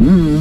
Mm-hmm.